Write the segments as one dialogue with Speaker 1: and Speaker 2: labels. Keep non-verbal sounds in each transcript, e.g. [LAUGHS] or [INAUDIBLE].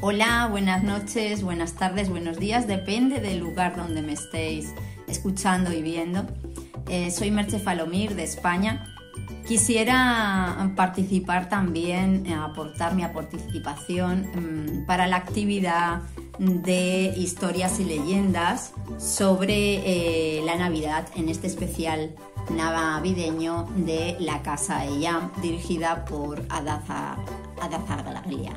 Speaker 1: Hola, buenas noches, buenas tardes, buenos días, depende del lugar donde me estéis escuchando y viendo. Eh, soy Merche Falomir de España. Quisiera participar también, eh, aportar mi participación mm, para la actividad de historias y leyendas sobre eh, la Navidad en este especial navideño de la Casa Ella, dirigida por Adaza, Adaza Galaglia.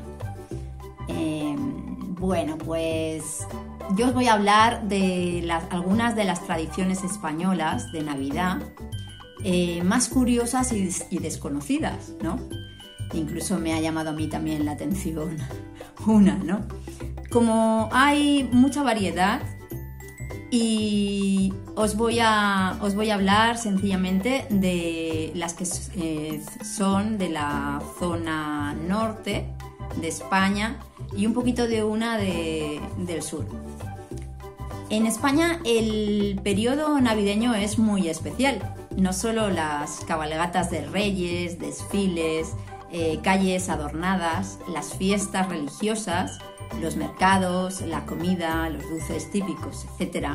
Speaker 1: Em, bueno, pues yo os voy a hablar de algunas de las tradiciones españolas de Navidad eh, más curiosas y, desconocidas, ¿no? Incluso me ha llamado a mí también la atención [LAUGHS] una, ¿no? Como hay mucha variedad y os voy a, os voy a hablar sencillamente de las que eh, son de la zona norte de España y un poquito de una del sur. En España el periodo navideño es muy especial. No solo las cabalgatas de reyes, desfiles, eh, calles adornadas, las fiestas religiosas, los mercados, la comida, los dulces típicos, etc.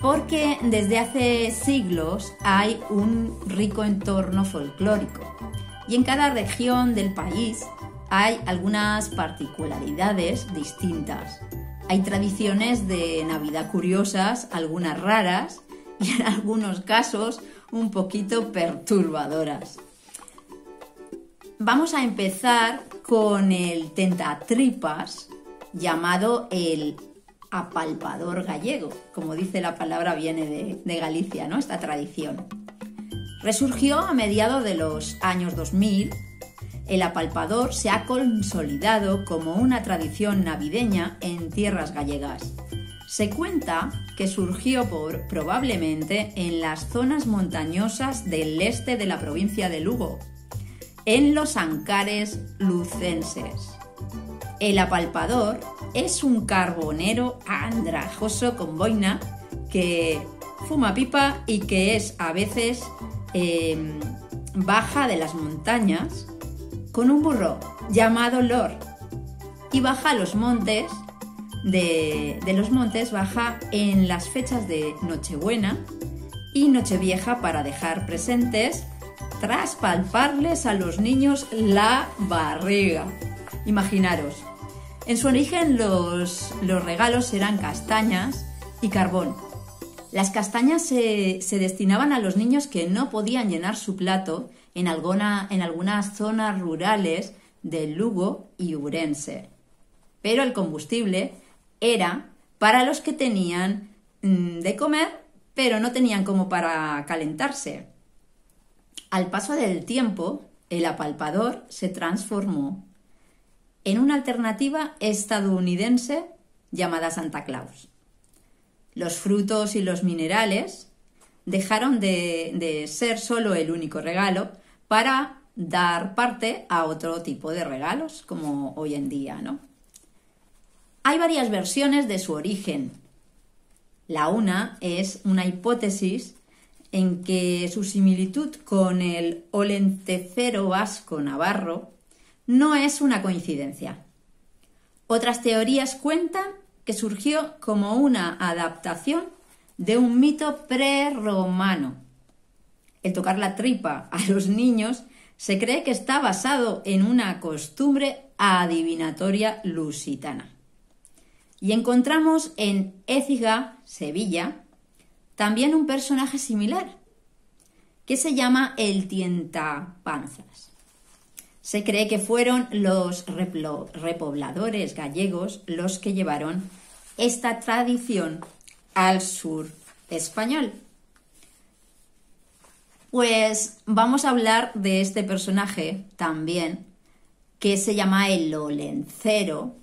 Speaker 1: Porque desde hace siglos hay un rico entorno folclórico y en cada región del país hay algunas particularidades distintas. Hay tradiciones de Navidad curiosas, algunas raras y en algunos casos un poquito perturbadoras. Vamos a empezar con el tentatripas llamado el apalpador gallego. Como dice la palabra, viene de, Galicia, ¿no? Esta tradición. Resurgió a mediados de los años 2000 el apalpador se ha consolidado como una tradición navideña en tierras gallegas. Se cuenta que surgió por, probablemente en las zonas montañosas del este de la provincia de Lugo, en los Ancares lucenses. El apalpador es un carbonero andrajoso con boina que fuma pipa y que es a veces eh, baja de las montañas con un burro llamado Lord y baja a los montes de, los montes, baja en las fechas de Nochebuena y Nochevieja para dejar presentes tras palparles a los niños la barriga. Imaginaros, en su origen los, los regalos eran castañas y carbón. Las castañas se, destinaban a los niños que no podían llenar su plato en algunas zonas rurales de Lugo y Urense. Pero el combustible era para los que tenían mm, de comer, pero no tenían como para calentarse. Al paso del tiempo, el apalpador se transformó en una alternativa estadounidense llamada Santa Claus. Los frutos y los minerales dejaron de, ser solo el único regalo para dar parte a otro tipo de regalos, como hoy en día, ¿no? Hay varias versiones de su origen. La una es una hipótesis en que su similitud con el olentecero vasco navarro no es una coincidencia. Otras teorías cuentan que surgió como una adaptación de un mito prerromano el tocar la tripa a los niños se cree que está basado en una costumbre adivinatoria lusitana. Y encontramos en Écija, Sevilla, también un personaje similar, que se llama el tientapanzas. Se cree que fueron los repobladores gallegos los que llevaron esta tradición al sur español. Pues vamos a hablar de este personaje también, que se llama el Olencero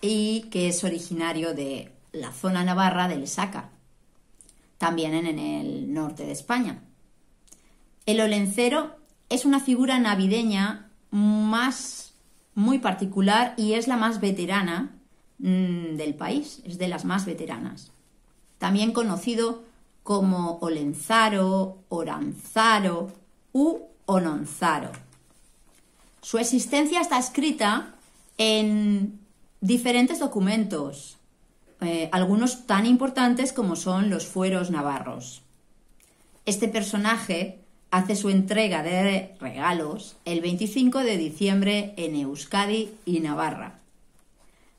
Speaker 1: y que es originario de la zona navarra del Lesaca, también en el norte de España. El Olencero es una figura navideña más muy particular y es la más veterana mm, del país, es de las más veteranas. También conocido como Olenzaro, Oranzaro u Ononzaro. Su existencia está escrita en diferentes documentos, eh, algunos tan importantes como son los fueros navarros. Este personaje hace su entrega de regalos el 25 de diciembre en Euskadi y Navarra.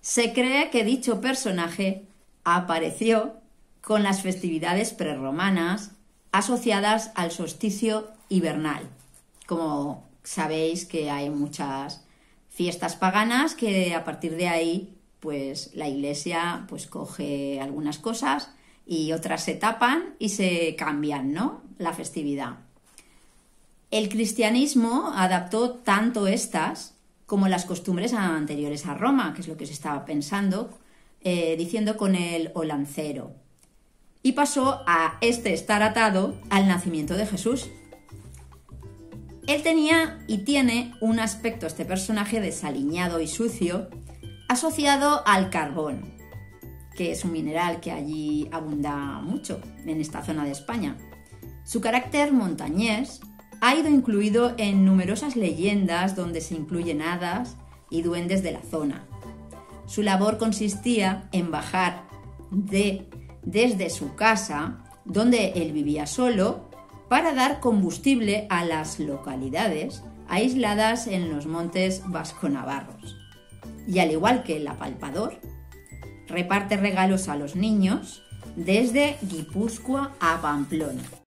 Speaker 1: Se cree que dicho personaje apareció con las festividades prerromanas asociadas al solsticio hibernal. Como sabéis que hay muchas fiestas paganas que a partir de ahí pues la iglesia pues coge algunas cosas y otras se tapan y se cambian, ¿no? La festividad. El cristianismo adaptó tanto estas como las costumbres anteriores a Roma, que es lo que se estaba pensando, eh, diciendo con el olancero. Y pasó a este estar atado al nacimiento de Jesús. Él tenía y tiene un aspecto, este personaje, desaliñado y sucio, asociado al carbón, que es un mineral que allí abunda mucho en esta zona de España. Su carácter montañés ha ido incluido en numerosas leyendas donde se incluyen hadas y duendes de la zona. Su labor consistía en bajar de, desde su casa, donde él vivía solo, para dar combustible a las localidades aisladas en los montes vasconavarros. Y al igual que el apalpador, reparte regalos a los niños desde Guipúzcoa a Pamplona.